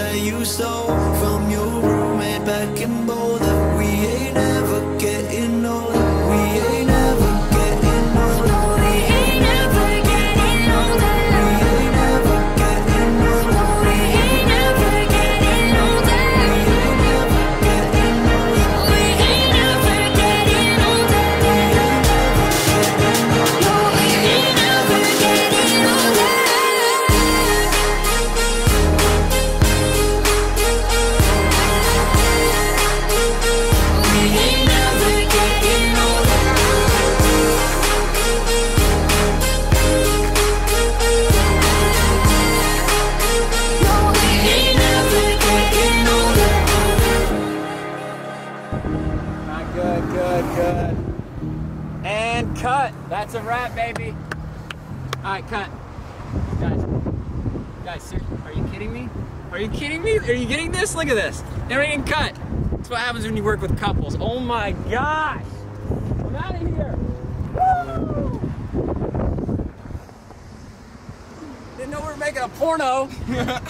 that you stole. That's a wrap, baby. All right, cut. Guys, guys, are you kidding me? Are you kidding me? Are you getting this? Look at this. Everything cut. That's what happens when you work with couples. Oh my gosh. I'm out of here. Woo! Didn't know we were making a porno.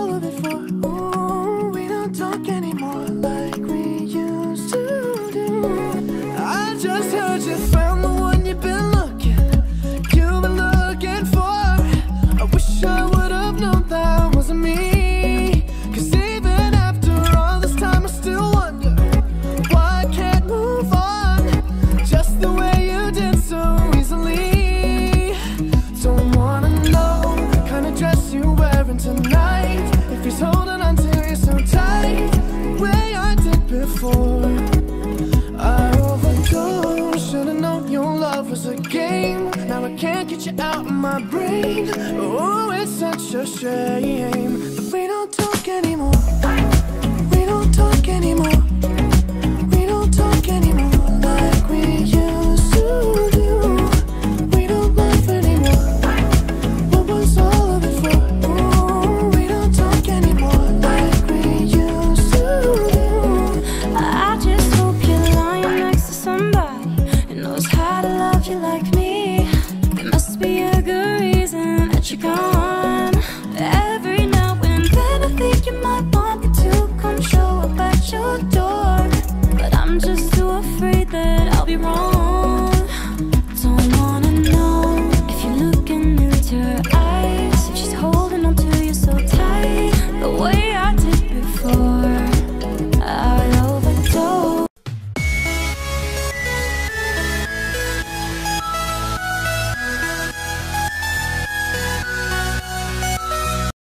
my brain. Oh, it's such a shame.